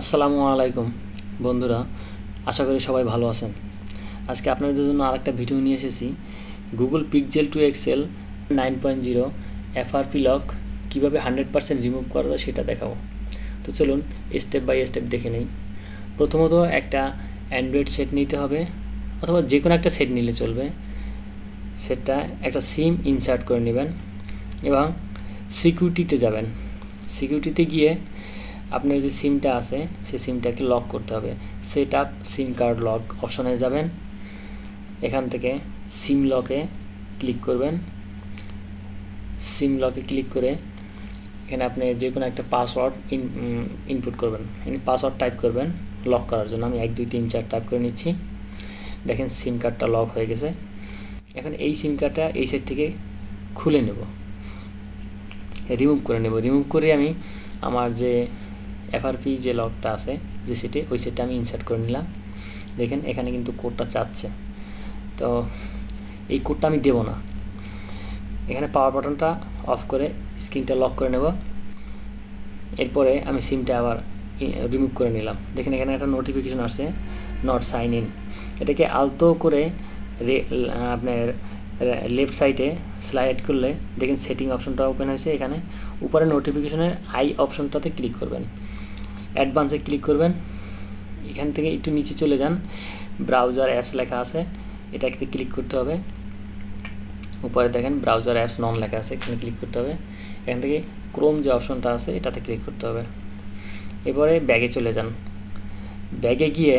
আসসালামু আলাইকুম, বন্ধুরা। আশা করি সবাই ভালো আছেন। আজকে আপনাদের জন্য আরেকটা ভিডিও নিয়ে এসেছি। Google Pixel two XL nine point zero FRP lock কীভাবে হান্ড্রেড পার্সেন্ট রিমুভ করা যায় সেটা দেখাবো। তো চলুন স্টেপ বাই স্টেপ দেখে নেই। প্রথমত একটা অ্যান্ড্রয়েড সেট নিতে হবে, অথবা যে কোনো একটা সেট নিলে চলবে। সেটটা একটা সিম ইনসার্ট করে নেবেন এবং সিকিউরিটিতে যাবেন। সিকিউরিটিতে গিয়ে আপনার যে সিমটা আছে, সেই সিমটাকে লক করতে হবে। Set up SIM card lock অপশনে যাবেন। এখান থেকে সিম লকে ক্লিক করবেন। সিম লকে ক্লিক করে এখানে আপনি যে কোনো একটা পাসওয়ার্ড ইনপুট করবেন। পাসওয়ার্ড টাইপ করবেন লক করার জন্য। আমি এক, দুই, তিন, চার টাইপ করে নিচ্ছি। দেখেন সিম কার্ডটা লক হয়ে গেছে। এখন এই সিম কার্ডটা এই সাইড থেকে খুলে নেব। রিমুভ করে নেব। রিমুভ করে আমি আমার যে এফআরপি যে লকটা আছে, যে সেটে ওই সেটটা আমি ইনসার্ট করে নিলাম। দেখেন, এখানে কিন্তু কোডটা চাচ্ছে। তো এই কোডটা আমি দেব না। এখানে পাওয়ার বাটনটা অফ করে স্ক্রিনটা লক করে নেব। এরপরে আমি সিমটা আবার রিমুভ করে নিলাম। দেখেন, এখানে একটা নোটিফিকেশন আসছে নট সাইন ইন এটাকে আলতো করে আপনার লেফট সাইডে স্লাইড করলে, দেখেন সেটিং অপশনটা ওপেন হয়েছে এখানে। উপরে নোটিফিকেশনের আই অপশনটাতে ক্লিক করবেন। অ্যাডভান্সে ক্লিক করবেন। এখান থেকে একটু নিচে চলে যান। ব্রাউজার অ্যাপস লেখা আছে এটাকে ক্লিক করতে হবে। উপরে দেখেন ব্রাউজার অ্যাপস নন লেখা আছে, এখানে ক্লিক করতে হবে। এখান থেকে ক্রোম যে অপশনটা আছে, এটাতে ক্লিক করতে হবে। এবারে ব্যাগে চলে যান। ব্যাগে গিয়ে,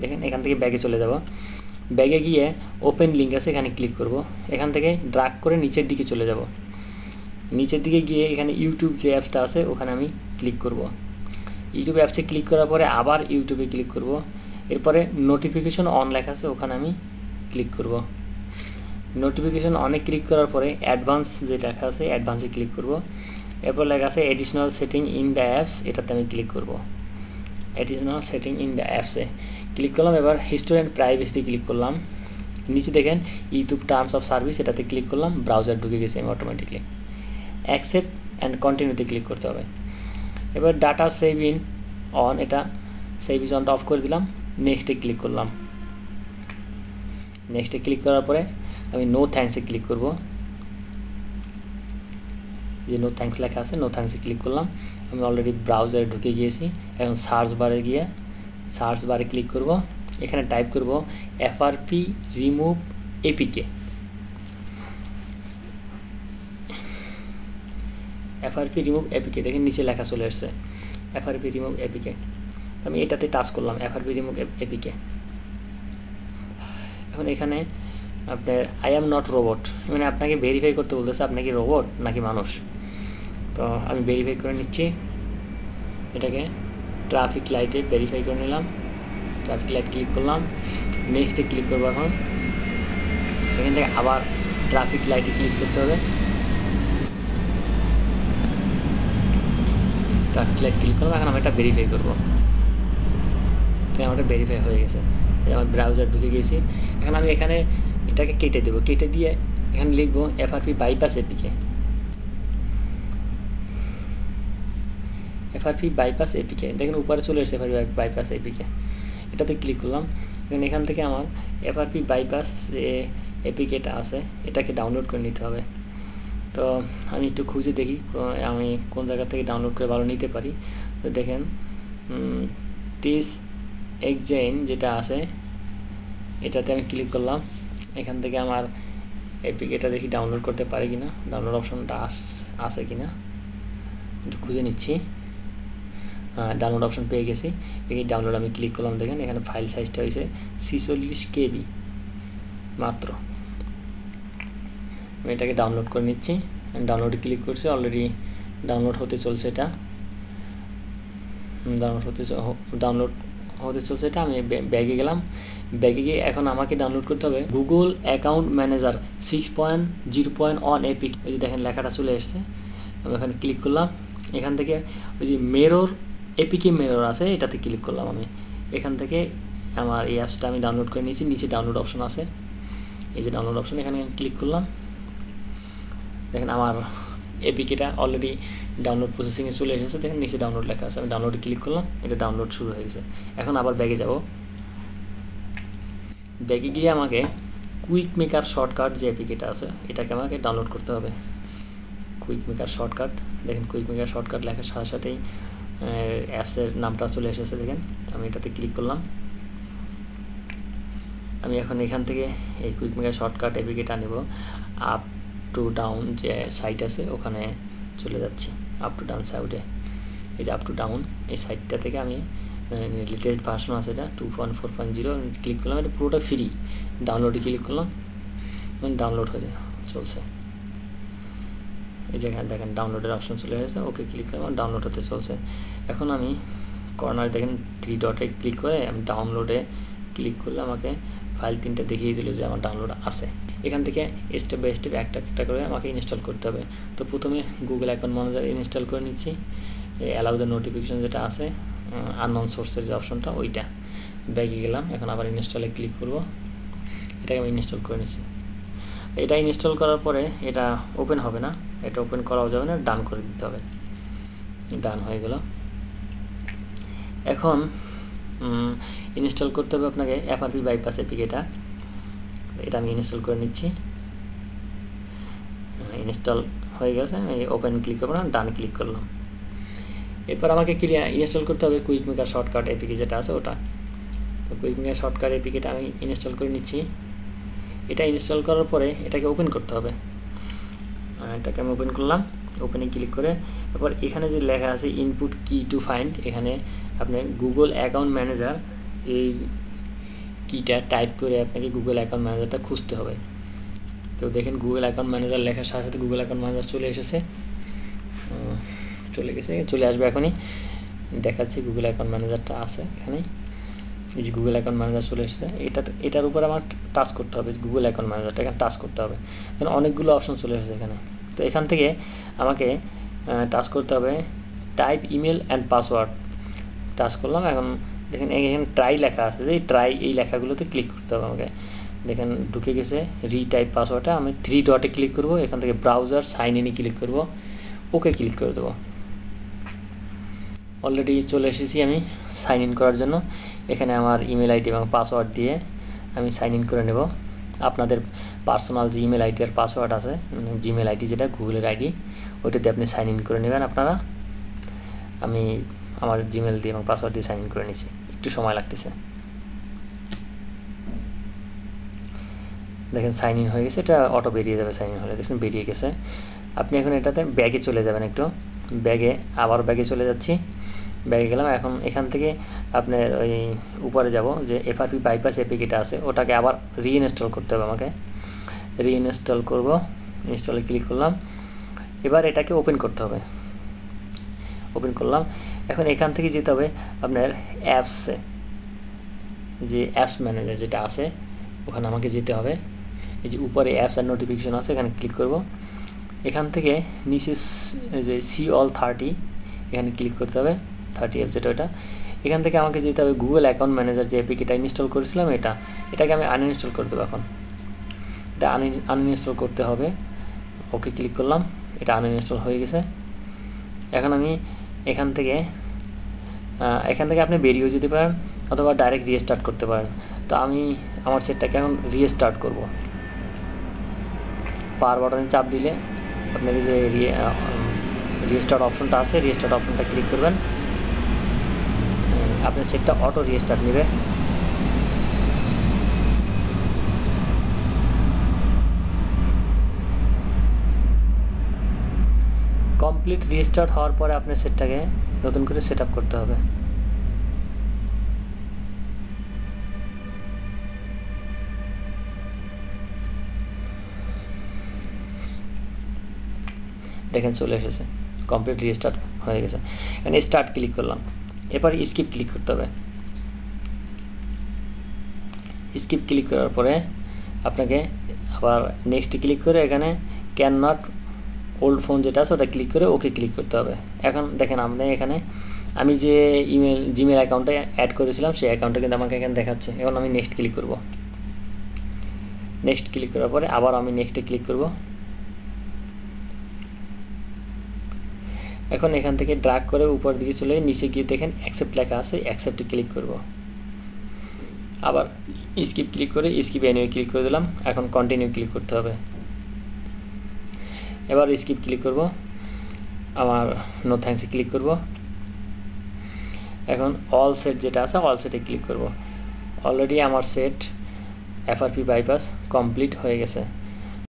দেখেন এখান থেকে ব্যাগে চলে যাব। ব্যাগে গিয়ে ওপেন লিঙ্ক আছে, এখানে ক্লিক করব। এখান থেকে ড্রাগ করে নিচের দিকে চলে যাব। নিচের দিকে গিয়ে এখানে ইউটিউব যে অ্যাপসটা আছে, ওখানে আমি ক্লিক করব। ইউটিউব অ্যাপসে ক্লিক করার পরে আবার ইউটিউবে ক্লিক করব। এরপরে নোটিফিকেশন অন লেখা আছে, ওখানে আমি ক্লিক করব। নোটিফিকেশন অনে ক্লিক করার পরে অ্যাডভান্স যে লেখা আছে অ্যাডভান্সে ক্লিক করব। এরপর লেখা আছে additional setting in the apps এটাতে আমি ক্লিক করব। এডিশনাল সেটিং ইন দ্য অ্যাপসে ক্লিক করলাম। এবার হিস্টোরি অ্যান্ড প্রাইভেসিতে ক্লিক করলাম। নিচে দেখেন ইউটিউব টার্মস অফ সার্ভিস এটাতে ক্লিক করলাম। ব্রাউজার ঢুকে গেছে আমি অটোমেটিকলি অ্যাকসেপ্ট অ্যান্ড কন্টিনিউতে ক্লিক করতে হবে। এবার ডাটা সেভ ইন অন এটা সেভ ইজ অনটা অফ করে দিলাম। নেক্সটে ক্লিক করলাম। নেক্সটে ক্লিক করার পরে আমি নো থ্যাঙ্কসে ক্লিক করব। যে নো থ্যাঙ্কস লেখা আছে নো থ্যাঙ্কসে ক্লিক করলাম। আমি অলরেডি ব্রাউজারে ঢুকে গিয়েছি। এখন সার্চ বারে গিয়ে সার্চ বারে ক্লিক করব। এখানে টাইপ করব FRP remove APK FRP remove APK দেখেন নিচে লেখা চলে আসছে। এফআরপি রিমুভ এপিকে আমি এটাতে টাচ করলাম এফআরপি রিমুভ এপিকে এখন এখানে আপনার আই এম নট রোবট মানে আপনাকে ভেরিফাই করতে বলতেছে, আপনি কি রোবট নাকি মানুষ? তো আমি ভেরিফাই করে নিচ্ছি। এটাকে ট্রাফিক লাইটে ভেরিফাই করে নিলাম। ট্রাফিক লাইট ক্লিক করলাম। নেক্সটে ক্লিক করব এখন। এখান থেকে আবার ট্রাফিক লাইটে ক্লিক করতে হবে। ট্রাফিক লাইট ক্লিক করলাম, এখন আমি এটা ভেরিফাই করব। আমার ভেরিফাই হয়ে গেছে। আমার ব্রাউজার ঢুকে গেছি। এখন আমি এখানে এটাকে কেটে দেবো। কেটে দিয়ে এখানে লিখব FRP bypass APK FRP bypass APK দেখেন উপরে চলে এসেছে এফআরপি বাইপাস এপিকে এটাতে ক্লিক করলাম। এখন এখান থেকে আমার এফআরপি বাইপাস এপিকেটা আছে। এটাকে ডাউনলোড করে নিতে হবে। তো আমি একটু খুঁজে দেখি আমি কোন জায়গা থেকে ডাউনলোড করে ভালো নিতে পারি। তো দেখেন টিস এক্সজেন যেটা আছে, এটাতে আমি ক্লিক করলাম। এখান থেকে আমার এপিকেটা দেখি ডাউনলোড করতে পারি কিনা ডাউনলোড অপশনটা আস, আছে কিনা। একটু খুঁজে নিচ্ছি। ডাউনলোড অপশন পেয়ে গেছি। এই ডাউনলোড আমি ক্লিক করলাম, দেখেন এখানে ফাইল সাইজটা হয়েছে ছিচল্লিশ কেবি মাত্র। আমি এটাকে ডাউনলোড করে নিচ্ছি। ডাউনলোডে ক্লিক করছি অলরেডি ডাউনলোড হতে চলছে এটা। ডাউনলোড হতে ডাউনলোড হতে চলছে এটা। আমি ব্যাগে গেলাম। ব্যাগে গিয়ে এখন আমাকে ডাউনলোড করতে হবে Google account manager six point zero point one APK ওই যে দেখেন লেখাটা চলে এসছে। আমি এখানে ক্লিক করলাম। এখান থেকে ওই যে মেরোর এপিকে মেরোর আছে, এটাতে ক্লিক করলাম আমি। এখান থেকে আমার এই অ্যাপসটা আমি ডাউনলোড করে নিয়েছি। নিচে ডাউনলোড অপশন আছে। এই যে ডাউনলোড অপশন এখানে ক্লিক করলাম। দেখেন আমার এপিকেটা অলরেডি ডাউনলোড প্রসেসিংয়ে চলে এসেছে। দেখেন নিচে ডাউনলোড লেখা আছে। আমি ডাউনলোডে ক্লিক করলাম, এটা ডাউনলোড শুরু হয়ে গেছে। এখন আবার ব্যাগে যাব। ব্যাগে গিয়ে আমাকে কুইক মেকার শর্টকাট যে এপিকেটা আছে, এটাকে আমাকে ডাউনলোড করতে হবে। কুইক মেকার শর্টকাট দেখেন কুইক মেকার শর্টকাট লেখার সাথে সাথেই অ্যাপসের নামটা চলে এসেছে, দেখেন। আমি এটাতে ক্লিক করলাম। আমি এখন এখান থেকে এই কুইক মেকার শর্টকাট এপিকেটা নেব। আপ টু ডাউন যে সাইট আছে, ওখানে চলে যাচ্ছি আপ টু ডাউন সাইডে এই যে আপ টু ডাউন এই সাইটটা থেকে আমি লেটেস্ট ভার্সন আছে এটা two point four point zero click করলাম, এটা পুরোটা ফ্রি ডাউনলোডে ক্লিক করলাম ডাউনলোড হয়ে যায়, চলছে। এই যেখানে দেখেন ডাউনলোডের অপশন চলে এসেছে ওকে ক্লিক করলাম ডাউনলোড হতে চলছে। এখন আমি কর্নারে দেখেন থ্রি ডটে ক্লিক করে, আমি ডাউনলোডে ক্লিক করলে আমাকে ফাইল তিনটে দেখিয়ে দিল যে আমার ডাউনলোড আছে। এখান থেকে স্টেপ বাই স্টেপ একটা একটা করে আমাকে ইনস্টল করতে হবে। তো প্রথমে গুগল অ্যাকাউন্ট ম্যানেজার ইনস্টল করে নিচ্ছি। অ্যালাউ দ্য নোটিফিকেশন যেটা আছে আননন সোর্সের যে অপশনটা ওইটা। ব্যাগে গেলাম, এখন আবার ইনস্টলে ক্লিক করব। এটাকে আমি ইনস্টল করে নিচ্ছি। এটা ইনস্টল করার পরে এটা ওপেন হবে না। এটা ওপেন করাও যাবে না ডান করে দিতে হবে। ডান হয়ে গেল। এখন ইনস্টল করতে হবে আপনাকে এফআরপি বাইপাস এপিকেটা এটা আমি ইনস্টল করে নিচ্ছি। ইনস্টল হয়ে গেছে, আমি ওপেন ক্লিক করব ডান ক্লিক করলাম। এরপর আমাকে ক্লিয়ার ইনস্টল করতে হবে কুইক মেকার শর্টকাট এপিকে যেটা আছে ওটা। তো কুইক মেকার শর্টকাট এপিকেটা আমি ইনস্টল করে নিচ্ছি। এটা ইনস্টল করার পরে এটাকে ওপেন করতে হবে। এটাকে আমি ওপেন করলাম ওপেনে ক্লিক করে, এরপর এখানে যে লেখা আছে ইনপুট কি টু ফাইন্ড এখানে আপনার গুগল অ্যাকাউন্ট ম্যানেজার এই কিটা টাইপ করে আপনাকে গুগল অ্যাকাউন্ট ম্যানেজারটা খুঁজতে হবে। তো দেখেন গুগল অ্যাকাউন্ট ম্যানেজার লেখার সাথে সাথে গুগল অ্যাকাউন্ট ম্যানেজার চলে এসেছে। চলে গেছে, চলে আসবে এখনই। দেখাচ্ছি গুগল অ্যাকাউন্ট ম্যানেজারটা আছে এখানেই। এই যে গুগল অ্যাকাউন্ট ম্যানেজার চলে এসেছে। এটা, এটার উপর আমার টাচ করতে হবে গুগল অ্যাকাউন্ট ম্যানেজারটা এখানে টাচ করতে হবে। কারণ অনেকগুলো অপশন চলে এসেছে এখানে। তো এখান থেকে আমাকে টাচ করতে হবে type email and password touch করলাম, এখন দেখেন এখানে ট্রাই লেখা আছে যে ট্রাই এই লেখাগুলোতে ক্লিক করতে হবে আমাকে। দেখেন ঢুকে গেছে রি টাইপ পাসওয়ার্ডটা আমি থ্রি ডটে ক্লিক করব, এখান থেকে ব্রাউজার সাইন ইনে ক্লিক করব ওকে ক্লিক করে দেবো। অলরেডি চলে এসেছি আমি সাইন ইন করার জন্য। এখানে আমার ইমেল আইডি এবং পাসওয়ার্ড দিয়ে আমি সাইন ইন করে নেব। আপনাদের পার্সোনাল যে ইমেল আইডি আর পাসওয়ার্ড আছে মানে জিমেল আইডি যেটা গুগলের আইডি ওইটাতে আপনি সাইন ইন করে নেবেন আপনারা। আমি আমার জিমেল দিয়ে এবং পাসওয়ার্ড দিয়ে সাইন ইন করে নিছি। একটু সময় লাগতেছে। দেখেন সাইন ইন হয়ে গেছে। এটা অটো বেরিয়ে যাবে সাইন ইন হলে। দেখছেন, বেরিয়ে গেছে। আপনি এখন এটাতে ব্যাগে চলে যাবেন একটু। ব্যাগে আবার ব্যাগে চলে যাচ্ছি। ব্যাগে গেলাম। এখন এখান থেকে আপনার ওই উপরে যাব, যে এফআরপি বাইপাস এপিকেটা আছে। ওটাকে আবার রিইনস্টল করতে হবে আমাকে। রিইনস্টল করব। ইনস্টলে ক্লিক করলাম। এবার এটাকে ওপেন করতে হবে। ওপেন করলাম। এখন এখান থেকে যেতে হবে আপনার অ্যাপসে যে অ্যাপস ম্যানেজার যেটা আছে, ওখানে আমাকে যেতে হবে। এই যে উপরে অ্যাপস আর নোটিফিকেশন আছে, এখানে ক্লিক করব। এখান থেকে নিচে যে সি অল থার্টি এখানে ক্লিক করতে হবে। থার্টি অ্যাপ যেটা ওটা। এখান থেকে আমাকে যেতে হবে গুগল অ্যাকাউন্ট ম্যানেজার যে অ্যাপিকেটা ইনস্টল করেছিলাম, এটা। এটাকে আমি আনইনস্টল করে দেবো এখন। এটা আন আনইনস্টল করতে হবে। ওকে ক্লিক করলাম। এটা আনইনস্টল হয়ে গেছে। এখন আমি এখান থেকে এখান থেকে আপনি বেরিয়েও যেতে পারেন অথবা ডাইরেক্ট রিস্টার্ট করতে পারেন। তো আমি আমার সেটটাকে এখন রিস্টার্ট করব। পাওয়ার বাটনে চাপ দিলে আপনাকে যে রিস্টার্ট অপশনটা আছে রিস্টার্ট অপশনটা ক্লিক করবেন। আপনার সেটটা অটো রিস্টার্ট নেবে। কমপ্লিট রিস্টার্ট হওয়ার পরে আপনার সেটটাকে নতুন করে সেট করতে হবে। দেখেন চলে এসেছে। কমপ্লিট রিস্টার্ট হয়ে গেছে। এখানে স্টার্ট ক্লিক করলাম। এরপর স্কিপ ক্লিক করতে হবে। স্কিপ ক্লিক করার পরে আপনাকে আবার নেক্সট ক্লিক করে এখানে ক্যান নট ওল্ড ফোন যেটা আছে, ওটা ক্লিক করে ওকে ক্লিক করতে হবে। এখন দেখেন আপনি এখানে, আমি যে ইমেল জিমেল অ্যাকাউন্টটা অ্যাড করেছিলাম, সেই অ্যাকাউন্টটা কিন্তু আমাকে এখানে দেখাচ্ছে। এখন আমি নেক্সট ক্লিক করব। নেক্সট ক্লিক করার পরে আবার আমি নেক্সটে ক্লিক করব। এখন এখান থেকে ড্রাগ করে উপর দিকে চলে নিচে গিয়ে দেখেন অ্যাকসেপ্ট লেখা আছে অ্যাকসেপ্টে ক্লিক করব। আবার স্কিপ ক্লিক করে স্কিপ এনিওয়ে ক্লিক করে দিলাম, এখন কন্টিনিউ ক্লিক করতে হবে। এবার স্কিপ ক্লিক করব। আমার নো থ্যাংকসে ক্লিক করব। এখন অল সেট যেটা আছে অল সেটে ক্লিক করব। অলরেডি আমার সেট এফআরপি বাইপাস কমপ্লিট হয়ে গেছে।